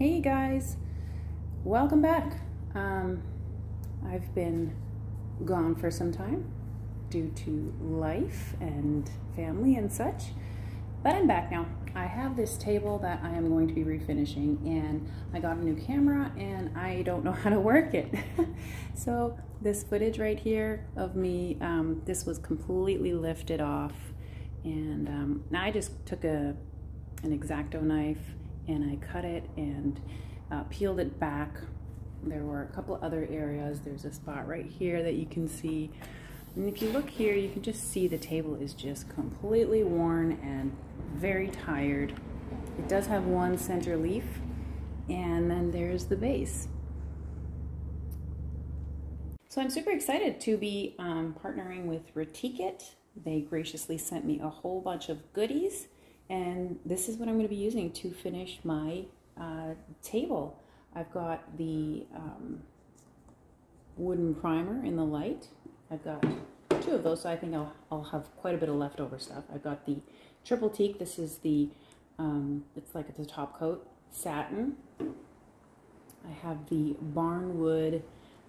Hey guys, welcome back. Um, I've been gone for some time due to life and family and such, but I'm back now. I have this table that I am going to be refinishing and I got a new camera and I don't know how to work it. so this footage right here of me, um, this was completely lifted off and um, now I just took a an X-Acto knife and I cut it and uh, peeled it back. There were a couple other areas. There's a spot right here that you can see. And if you look here, you can just see the table is just completely worn and very tired. It does have one center leaf and then there's the base. So I'm super excited to be um, partnering with Retique It. They graciously sent me a whole bunch of goodies and this is what I'm going to be using to finish my uh, table. I've got the um, wooden primer in the light. I've got two of those, so I think I'll, I'll have quite a bit of leftover stuff. I've got the triple teak. This is the, um, it's like it's a top coat satin. I have the Barnwood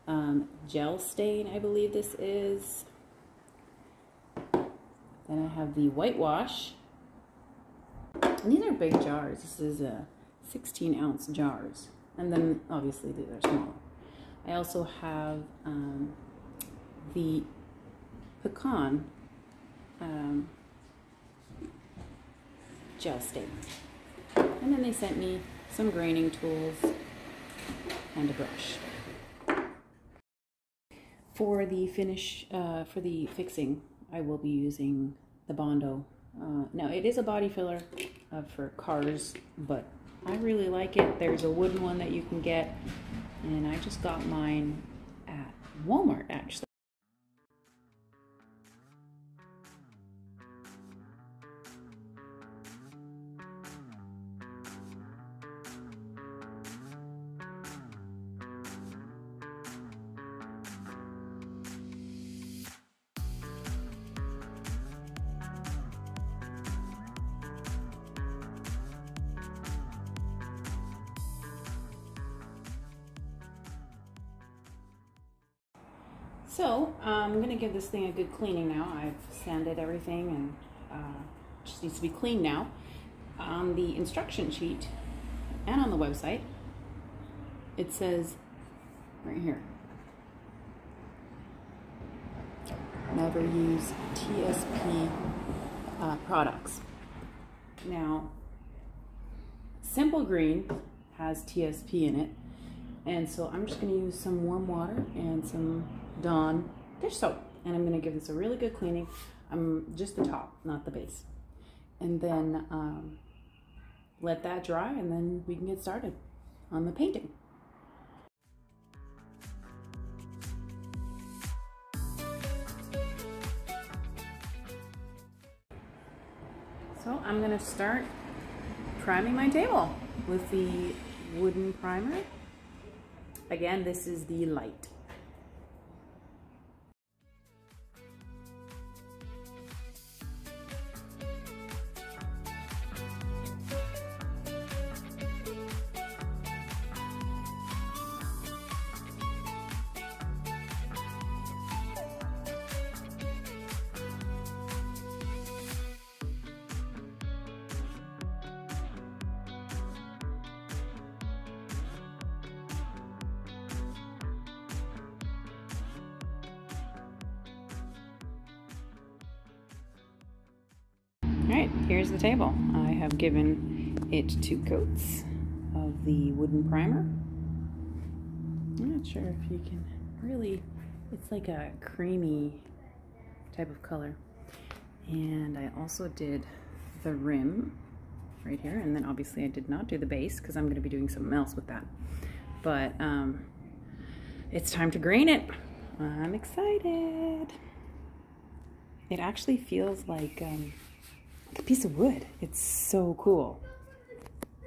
um, gel stain, I believe this is. Then I have the whitewash and these are big jars. This is a 16 ounce jars. And then obviously these are smaller. I also have um, the pecan um, gel stain. And then they sent me some graining tools and a brush. For the finish, uh, for the fixing, I will be using the Bondo uh, now it is a body filler uh, for cars, but I really like it. There's a wooden one that you can get, and I just got mine at Walmart actually. So um, I'm going to give this thing a good cleaning now. I've sanded everything and uh, just needs to be cleaned now. On the instruction sheet and on the website, it says right here, never use TSP uh, products. Now, Simple Green has TSP in it, and so I'm just going to use some warm water and some Dawn dish soap. And I'm going to give this a really good cleaning. I'm just the top, not the base. And then um, let that dry and then we can get started on the painting. So I'm going to start priming my table with the wooden primer. Again, this is the light. Right, here's the table. I have given it two coats of the wooden primer. I'm not sure if you can really, it's like a creamy type of color. And I also did the rim right here. And then obviously I did not do the base because I'm gonna be doing something else with that. But um, it's time to grain it. I'm excited. It actually feels like um, a piece of wood. It's so cool.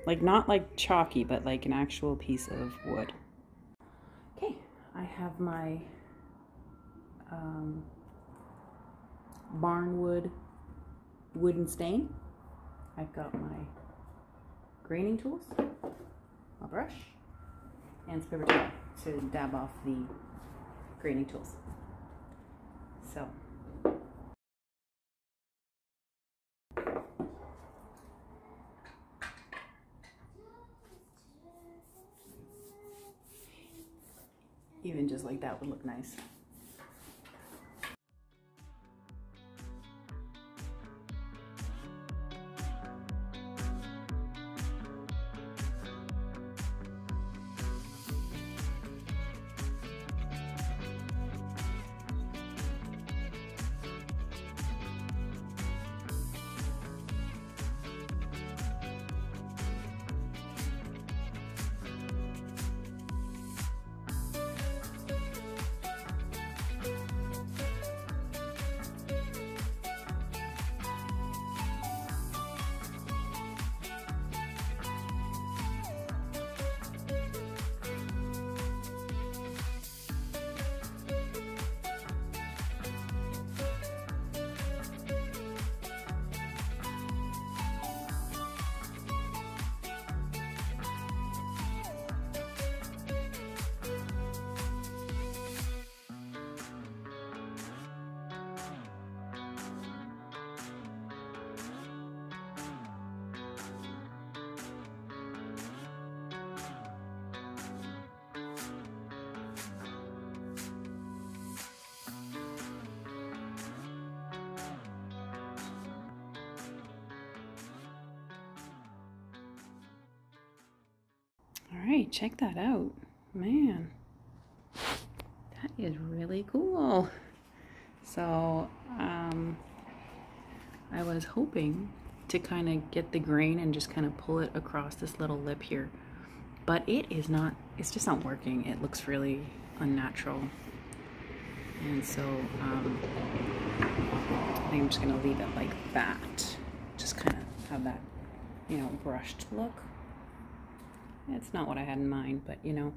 Like not like chalky, but like an actual piece of wood. Okay, I have my um, barnwood wooden stain. I've got my graining tools, a brush and paper towel to dab off the graining tools. So even just like that would look nice. All right, check that out. Man, that is really cool. So, um, I was hoping to kind of get the grain and just kind of pull it across this little lip here. But it is not, it's just not working. It looks really unnatural. And so, um, I think I'm just gonna leave it like that. Just kind of have that, you know, brushed look. It's not what I had in mind, but you know,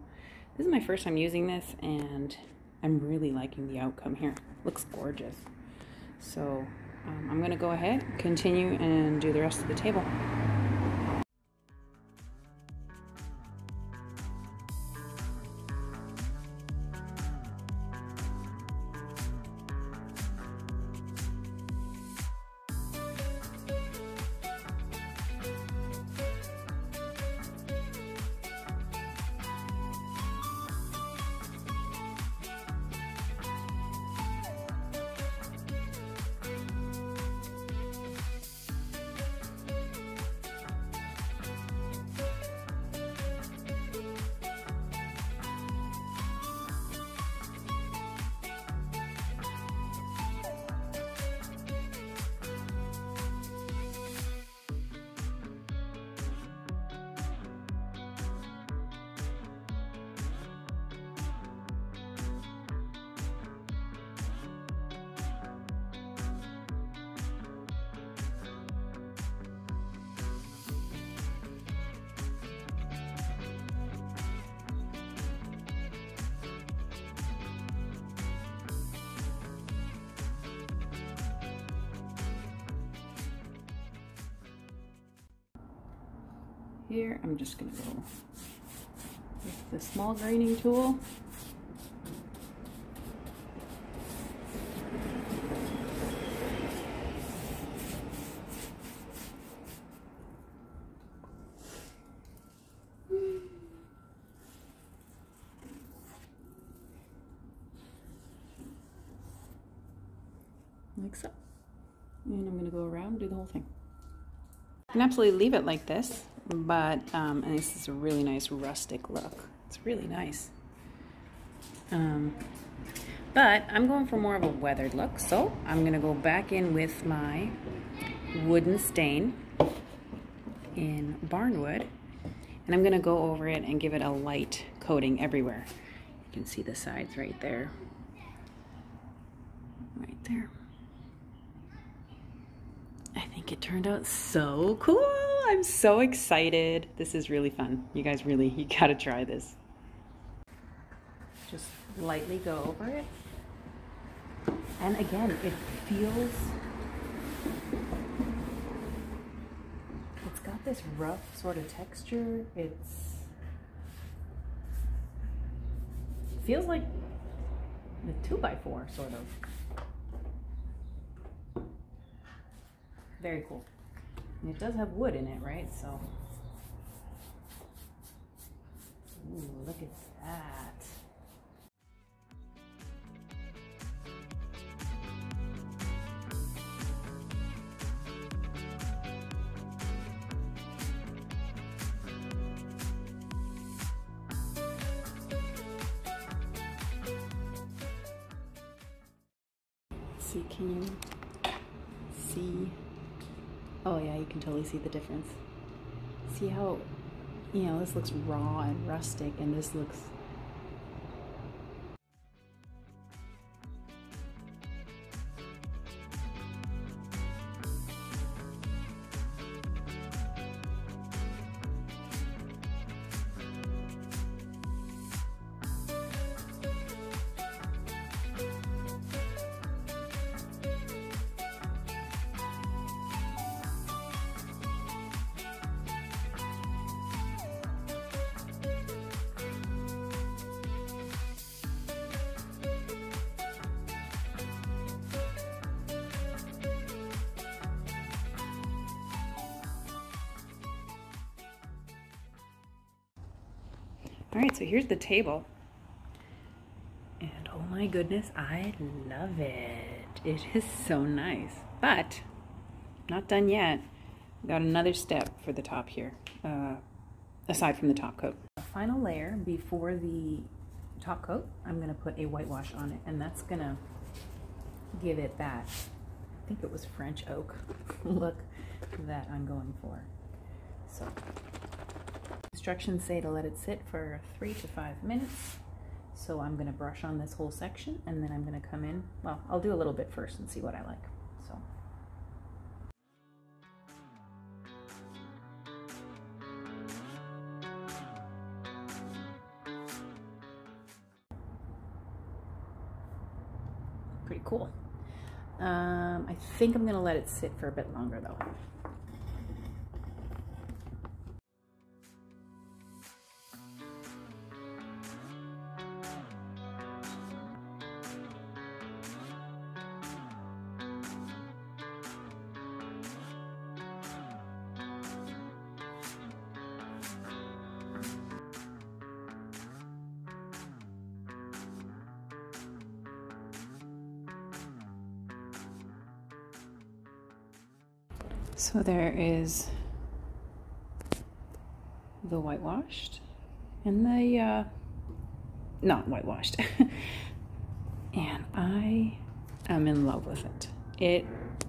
this is my first time using this and I'm really liking the outcome here. Looks gorgeous. So um, I'm gonna go ahead, continue and do the rest of the table. Here, I'm just gonna go with the small graining tool. Like so. And I'm gonna go around do the whole thing. You can absolutely leave it like this, but, um, and this is a really nice rustic look. It's really nice. Um, but I'm going for more of a weathered look, so I'm gonna go back in with my wooden stain in barnwood, and I'm gonna go over it and give it a light coating everywhere. You can see the sides right there. Right there. I think it turned out so cool. I'm so excited. This is really fun. You guys really, you gotta try this. Just lightly go over it. And again, it feels, it's got this rough sort of texture. It's, feels like the two by four, sort of. Very cool. It does have wood in it, right? So, ooh, look at that. See, can you see? Oh yeah, you can totally see the difference. See how, you know, this looks raw and rustic and this looks All right, so here's the table. And oh my goodness, I love it. It is so nice. But, not done yet. Got another step for the top here, uh, aside from the top coat. The final layer before the top coat, I'm gonna put a whitewash on it, and that's gonna give it that, I think it was French oak look that I'm going for. So Instructions say to let it sit for three to five minutes. So I'm gonna brush on this whole section and then I'm gonna come in, well, I'll do a little bit first and see what I like, so. Pretty cool. Um, I think I'm gonna let it sit for a bit longer though. So there is the whitewashed and the uh, not whitewashed. and I am in love with it. It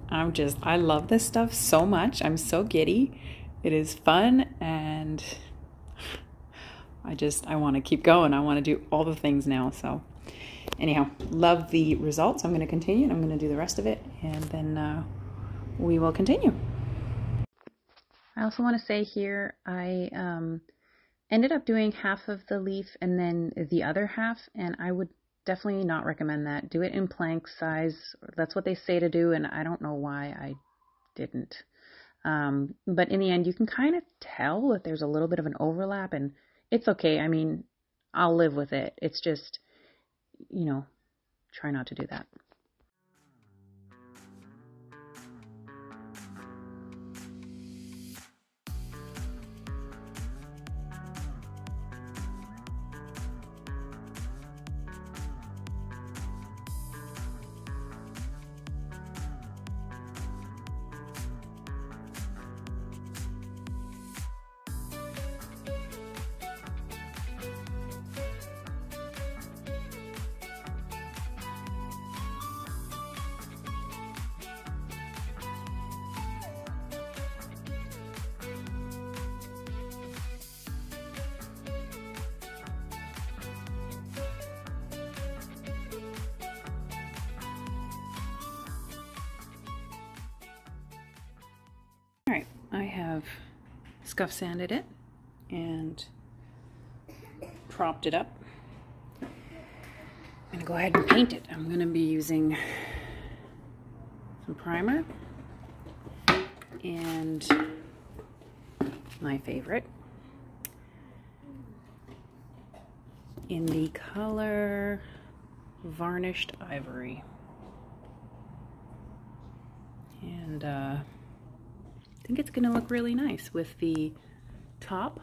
I'm just I love this stuff so much. I'm so giddy. It is fun and I just I want to keep going. I want to do all the things now. So anyhow, love the results. I'm going to continue and I'm going to do the rest of it and then uh, we will continue. I also want to say here, I um, ended up doing half of the leaf and then the other half, and I would definitely not recommend that. Do it in plank size. That's what they say to do, and I don't know why I didn't. Um, but in the end, you can kind of tell that there's a little bit of an overlap, and it's okay. I mean, I'll live with it. It's just, you know, try not to do that. I have scuff sanded it and propped it up. I'm gonna go ahead and paint it. I'm gonna be using some primer and my favorite, in the color Varnished Ivory. And uh, think it's going to look really nice with the top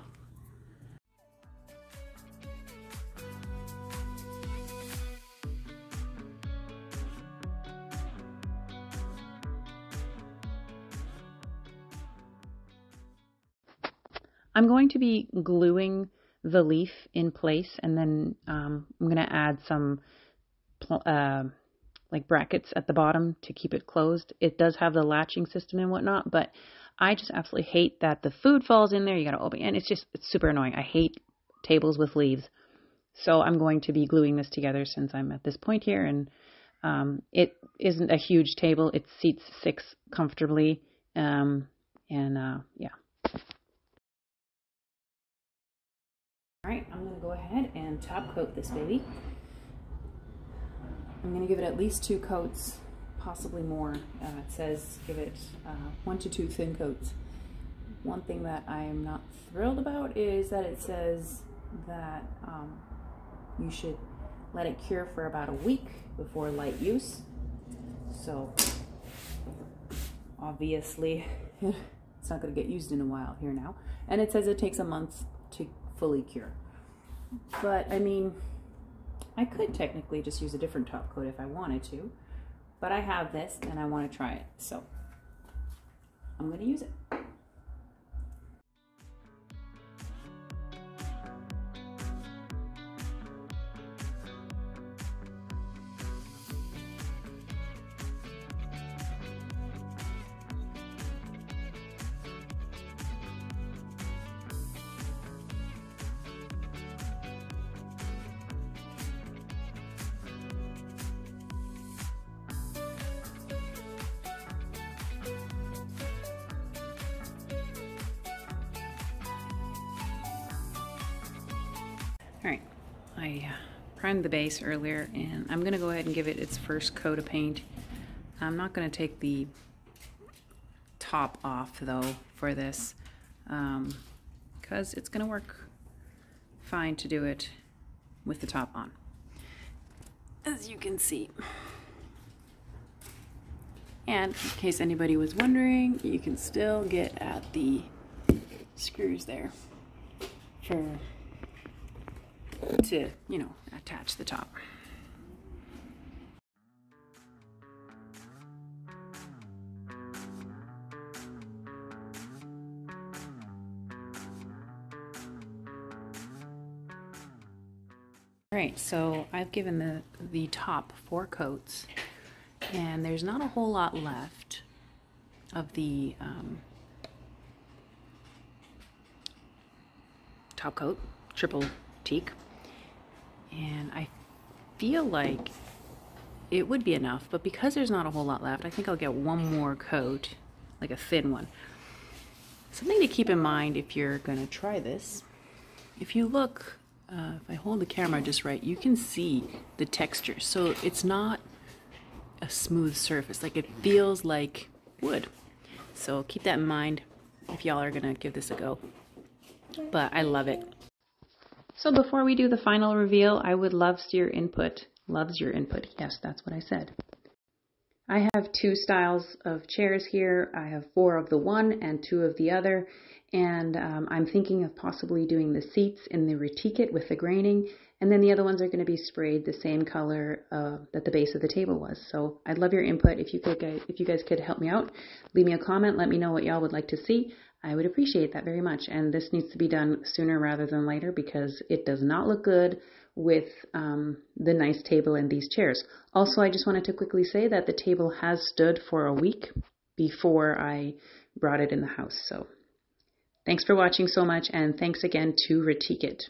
I'm going to be gluing the leaf in place and then um, I'm going to add some uh, like brackets at the bottom to keep it closed. It does have the latching system and whatnot, but I just absolutely hate that the food falls in there. You got to open and it's just it's super annoying. I hate tables with leaves. So I'm going to be gluing this together since I'm at this point here and um, it isn't a huge table. It seats six comfortably. Um, and uh, yeah. All right, I'm gonna go ahead and top coat this baby. I'm gonna give it at least two coats, possibly more. Uh, it says give it uh, one to two thin coats. One thing that I am not thrilled about is that it says that um, you should let it cure for about a week before light use. So obviously it's not going to get used in a while here now. And it says it takes a month to fully cure. But I mean, I could technically just use a different top coat if I wanted to, but I have this and I want to try it. So I'm going to use it. I primed the base earlier and I'm gonna go ahead and give it its first coat of paint. I'm not gonna take the top off though for this because um, it's gonna work fine to do it with the top on. As you can see. And in case anybody was wondering, you can still get at the screws there for to, you know, attach the top. All right, so I've given the, the top four coats and there's not a whole lot left of the um, top coat, triple teak and I feel like it would be enough, but because there's not a whole lot left, I think I'll get one more coat, like a thin one. Something to keep in mind if you're to try this, if you look, uh, if I hold the camera just right, you can see the texture. So it's not a smooth surface, like it feels like wood. So keep that in mind if y'all are to give this a go. But I love it. So before we do the final reveal, I would love your input. Loves your input. Yes, that's what I said. I have two styles of chairs here. I have four of the one and two of the other. And um, I'm thinking of possibly doing the seats in the Retique with the graining. And then the other ones are going to be sprayed the same color uh, that the base of the table was. So I'd love your input. If you could, if you guys could help me out, leave me a comment. Let me know what y'all would like to see. I would appreciate that very much. And this needs to be done sooner rather than later because it does not look good with um, the nice table and these chairs. Also, I just wanted to quickly say that the table has stood for a week before I brought it in the house. So thanks for watching so much and thanks again to Retique It.